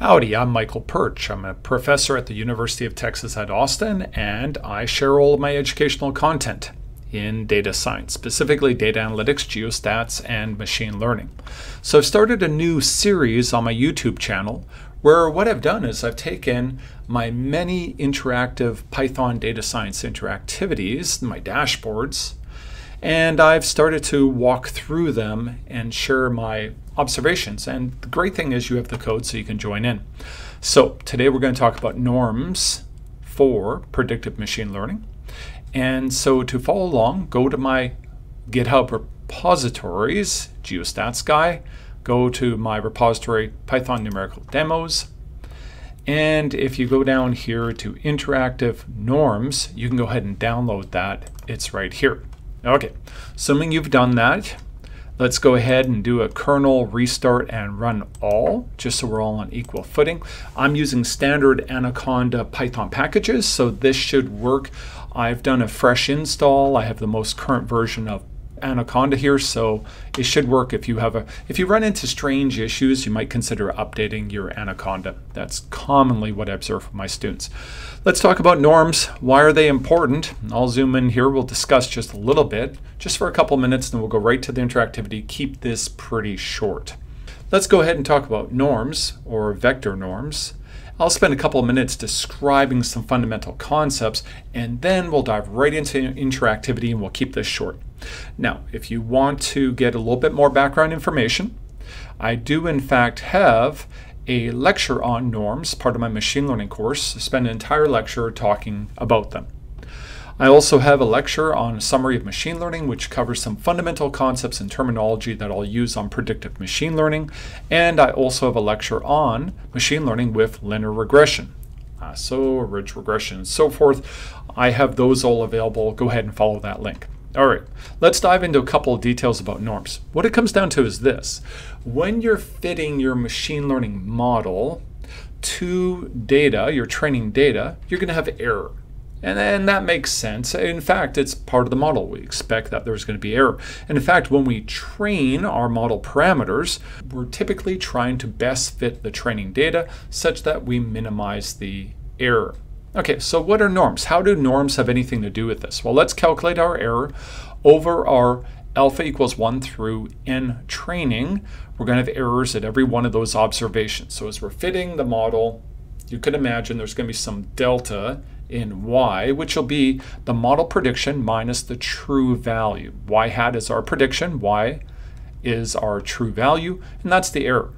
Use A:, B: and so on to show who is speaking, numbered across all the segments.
A: Howdy, I'm Michael Pyrcz. I'm a professor at the University of Texas at Austin, and I share all of my educational content in data science, specifically data analytics, geostats, and machine learning. So I've started a new series on my YouTube channel where what I've done is I've taken my many interactive Python data science interactivities, my dashboards, and I've started to walk through them and share my observations. And the great thing is you have the code so you can join in. So today we're going to talk about norms for predictive machine learning. And so to follow along, go to my GitHub repositories, Geostats guy, go to my repository, Python numerical demos. And if you go down here to interactive norms, you can go ahead and download that. It's right here. Okay, assuming you've done that, let's go ahead and do a kernel restart and run all, just so we're all on equal footing. I'm using standard Anaconda Python packages, so this should work. I've done a fresh install. I have the most current version of Anaconda here, so it should work if you have a if you run into strange issues, you might consider updating your Anaconda. That's commonly what I observe with my students. Let's talk about norms. Why are they important? I'll zoom in here. We'll discuss just a little bit, just for a couple minutes, then we'll go right to the interactivity. Keep this pretty short. Let's go ahead and talk about norms or vector norms. I'll spend a couple of minutes describing some fundamental concepts, and then we'll dive right into interactivity and we'll keep this short. Now, if you want to get a little bit more background information, I do in fact have a lecture on norms, part of my machine learning course. Spend an entire lecture talking about them. I also have a lecture on a summary of machine learning, which covers some fundamental concepts and terminology that I'll use on predictive machine learning. And I also have a lecture on machine learning with linear regression. Uh, so ridge regression and so forth. I have those all available. Go ahead and follow that link. All right, let's dive into a couple of details about norms. What it comes down to is this. When you're fitting your machine learning model to data, your training data, you're going to have error. And, and that makes sense. In fact, it's part of the model. We expect that there's going to be error. And in fact, when we train our model parameters, we're typically trying to best fit the training data such that we minimize the error. Okay, so what are norms? How do norms have anything to do with this? Well, let's calculate our error over our alpha equals 1 through n training. We're going to have errors at every one of those observations. So as we're fitting the model, you could imagine there's going to be some delta in y, which will be the model prediction minus the true value. y hat is our prediction, y is our true value, and that's the error.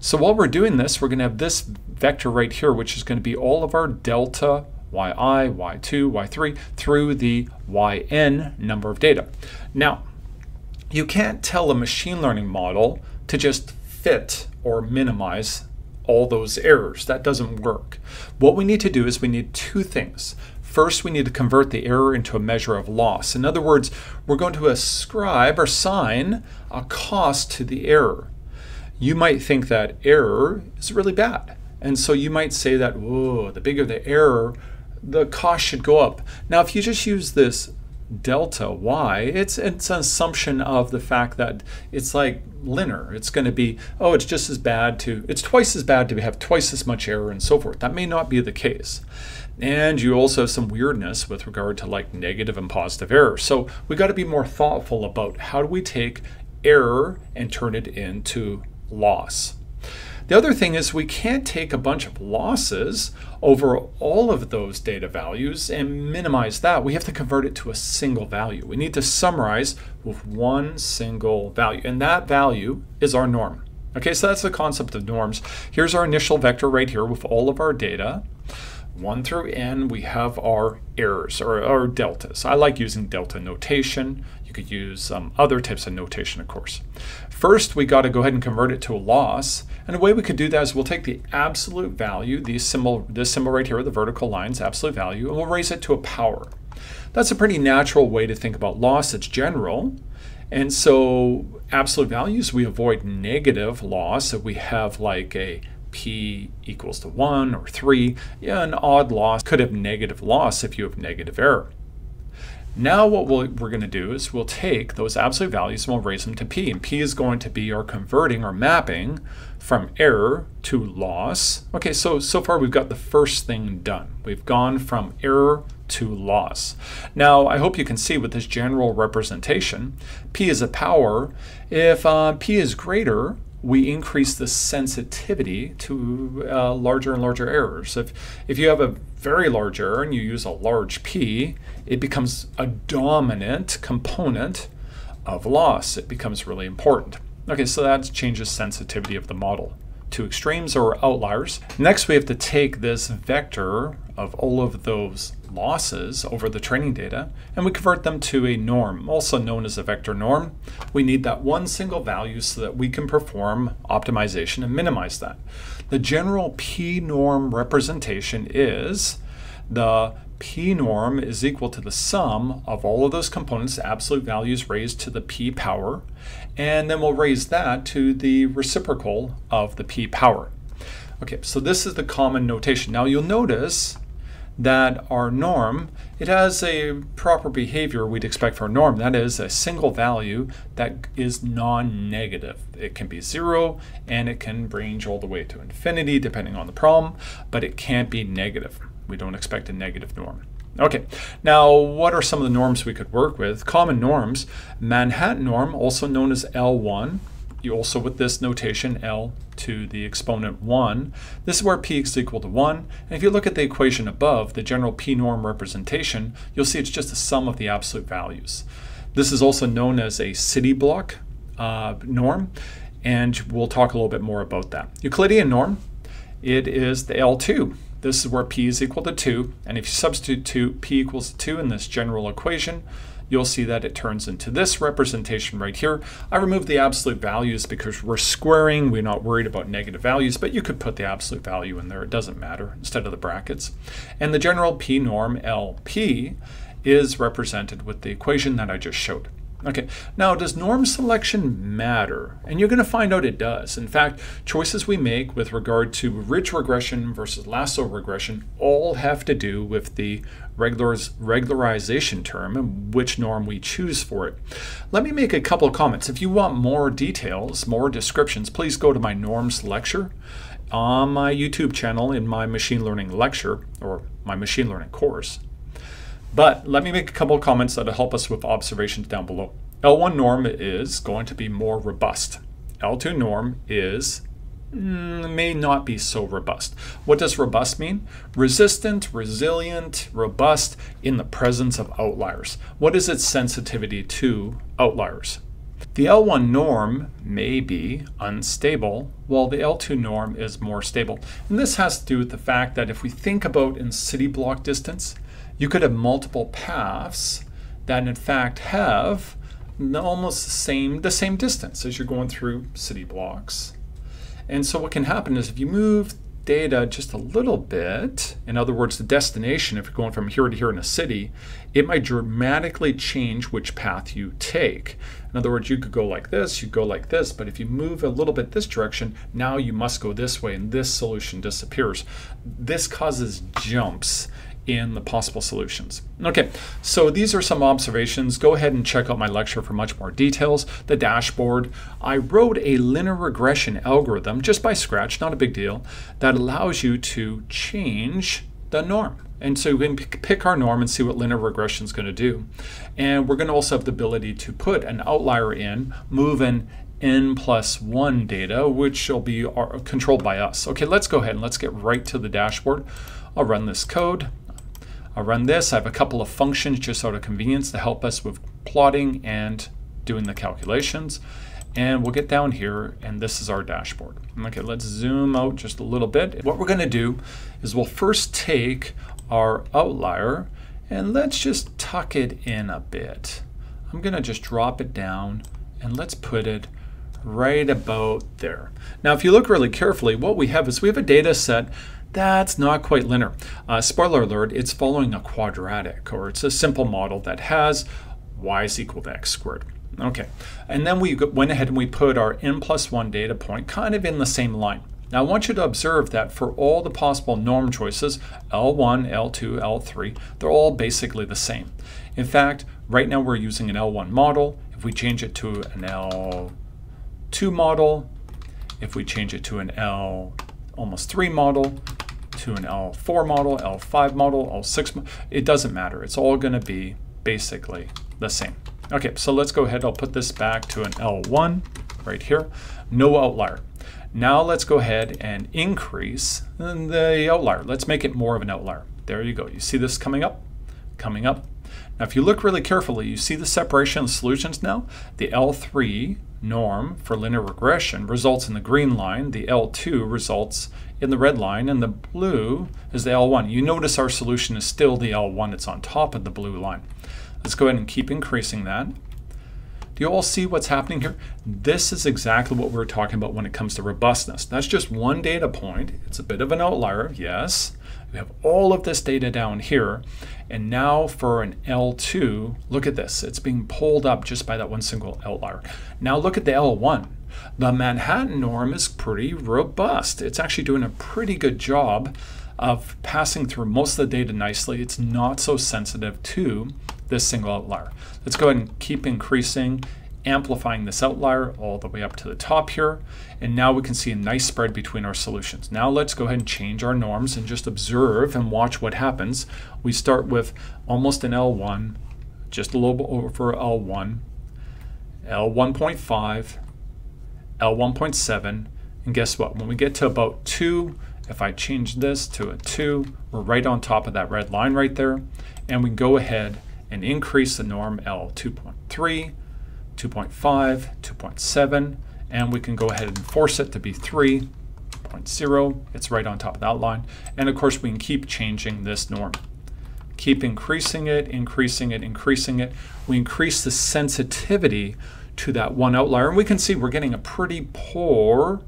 A: So while we're doing this, we're going to have this vector right here, which is going to be all of our delta yi, y2, y3 through the yn number of data. Now, you can't tell a machine learning model to just fit or minimize all those errors. That doesn't work. What we need to do is we need two things. First, we need to convert the error into a measure of loss. In other words, we're going to ascribe or assign a cost to the error. You might think that error is really bad. And so you might say that, whoa, the bigger the error, the cost should go up. Now, if you just use this delta y, it's, it's an assumption of the fact that it's like linear. It's going to be, oh, it's just as bad to, it's twice as bad to have twice as much error and so forth. That may not be the case. And you also have some weirdness with regard to like negative and positive error. So we got to be more thoughtful about how do we take error and turn it into loss. The other thing is we can't take a bunch of losses over all of those data values and minimize that. We have to convert it to a single value. We need to summarize with one single value, and that value is our norm. Okay, so that's the concept of norms. Here's our initial vector right here with all of our data. 1 through n, we have our errors or, our deltas. I like using delta notation. You could use um, other types of notation, of course. First, we got to go ahead and convert it to a loss. And the way we could do that is we'll take the absolute value, symbol, this symbol right here, the vertical lines, absolute value, and we'll raise it to a power. That's a pretty natural way to think about loss. It's general. And so absolute values, we avoid negative loss if we have like a p equals to 1 or 3. Yeah, an odd loss could have negative loss if you have negative error. Now what we we are going to do is we'll take those absolute values and we'll raise them to p. And p is going to be our converting or mapping from error to loss. Okay, so so far we've got the first thing done. We've gone from error to loss. Now I hope you can see with this general representation, p is a power. If uh, p is greater, we increase the sensitivity to uh, larger and larger errors. If, if you have a very large error and you use a large p, it becomes a dominant component of loss. It becomes really important. Okay, so that changes sensitivity of the model to extremes or outliers. Next, we have to take this vector of all of those losses over the training data and we convert them to a norm, also known as a vector norm. We need that one single value so that we can perform optimization and minimize that. The general p norm representation is the p norm is equal to the sum of all of those components, absolute values raised to the p power, and then we'll raise that to the reciprocal of the p power. Okay, so this is the common notation. Now you'll notice that our norm, it has a proper behavior we'd expect for a norm. That is a single value that is non-negative. It can be zero and it can range all the way to infinity depending on the problem, but it can't be negative. We don't expect a negative norm. Okay, now what are some of the norms we could work with? Common norms, Manhattan norm, also known as L1, you also with this notation L to the exponent 1. This is where p is equal to 1. And if you look at the equation above, the general p norm representation, you'll see it's just the sum of the absolute values. This is also known as a city block uh, norm, and we'll talk a little bit more about that. Euclidean norm, it is the L2. This is where p is equal to 2, and if you substitute 2, p equals 2 in this general equation, you'll see that it turns into this representation right here. I removed the absolute values because we're squaring, we're not worried about negative values, but you could put the absolute value in there, it doesn't matter, instead of the brackets. And the general p norm LP is represented with the equation that I just showed. Okay, now does norm selection matter? And you're going to find out it does. In fact, choices we make with regard to ridge regression versus lasso regression all have to do with the regularization term and which norm we choose for it. Let me make a couple of comments. If you want more details, more descriptions, please go to my norms lecture on my YouTube channel in my machine learning lecture or my machine learning course. But let me make a couple of comments that'll help us with observations down below. L1 norm is going to be more robust. L2 norm is mm, may not be so robust. What does robust mean? Resistant, resilient, robust in the presence of outliers. What is its sensitivity to outliers? The L1 norm may be unstable, while the L2 norm is more stable. And this has to do with the fact that if we think about in city block distance, you could have multiple paths that in fact have almost the same the same distance as you're going through city blocks. And so what can happen is if you move data just a little bit, in other words, the destination, if you're going from here to here in a city, it might dramatically change which path you take. In other words, you could go like this, you go like this, but if you move a little bit this direction, now you must go this way and this solution disappears. This causes jumps in the possible solutions. Okay, so these are some observations. Go ahead and check out my lecture for much more details. The dashboard. I wrote a linear regression algorithm just by scratch, not a big deal, that allows you to change the norm. And so we can pick our norm and see what linear regression is going to do. And we're going to also have the ability to put an outlier in, move an n plus 1 data, which will be uh, controlled by us. Okay, let's go ahead and let's get right to the dashboard. I'll run this code. I'll run this. I have a couple of functions just out of convenience to help us with plotting and doing the calculations. And we'll get down here and this is our dashboard. Okay, let's zoom out just a little bit. What we're gonna do is we'll first take our outlier and let's just tuck it in a bit. I'm gonna just drop it down and let's put it right about there. Now, if you look really carefully, what we have is we have a data set that's not quite linear. Uh, spoiler alert, it's following a quadratic, or it's a simple model that has y is equal to x squared. Okay, and then we went ahead and we put our n plus 1 data point kind of in the same line. Now I want you to observe that for all the possible norm choices, L1, L2, L3, they're all basically the same. In fact, right now we're using an L1 model. If we change it to an L2 model, if we change it to an L almost 3 model, to an L4 model, L5 model, L6, it doesn't matter. It's all going to be basically the same. Okay, so let's go ahead. I'll put this back to an L1 right here. No outlier. Now let's go ahead and increase the outlier. Let's make it more of an outlier. There you go. You see this coming up? Coming up. Now if you look really carefully, you see the separation of solutions now? The L3 norm for linear regression results in the green line, the L2 results in the red line, and the blue is the L1. You notice our solution is still the L1, it's on top of the blue line. Let's go ahead and keep increasing that. Do you all see what's happening here? This is exactly what we're talking about when it comes to robustness. That's just one data point. It's a bit of an outlier, yes. We have all of this data down here. And now for an L2, look at this. It's being pulled up just by that one single outlier. Now look at the L1. The Manhattan norm is pretty robust. It's actually doing a pretty good job of passing through most of the data nicely. It's not so sensitive to this single outlier. Let's go ahead and keep increasing, amplifying this outlier all the way up to the top here. And now we can see a nice spread between our solutions. Now let's go ahead and change our norms and just observe and watch what happens. We start with almost an L1, just a little over L1, L1.5, L1.7, and guess what? When we get to about 2, if I change this to a 2, we're right on top of that red line right there. And we go ahead and increase the norm L 2.3, 2.5, 2.7, and we can go ahead and force it to be 3.0. It's right on top of that line. And of course, we can keep changing this norm. Keep increasing it, increasing it, increasing it. We increase the sensitivity to that one outlier. And we can see we're getting a pretty poor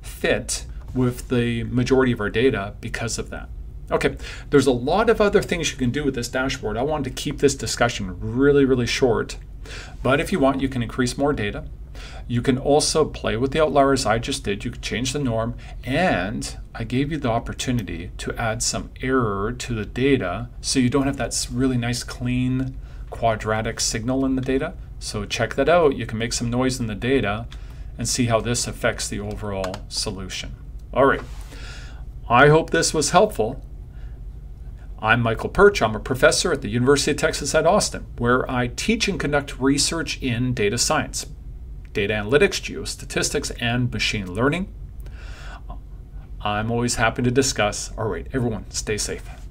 A: fit with the majority of our data because of that. Okay, there's a lot of other things you can do with this dashboard. I wanted to keep this discussion really, really short. But if you want, you can increase more data. You can also play with the outliers I just did. You can change the norm. And I gave you the opportunity to add some error to the data so you don't have that really nice clean quadratic signal in the data. So check that out. You can make some noise in the data and see how this affects the overall solution. All right. I hope this was helpful. I'm Michael Pyrcz. I'm a professor at the University of Texas at Austin, where I teach and conduct research in data science, data analytics, geostatistics, and machine learning. I'm always happy to discuss. All right, everyone, stay safe.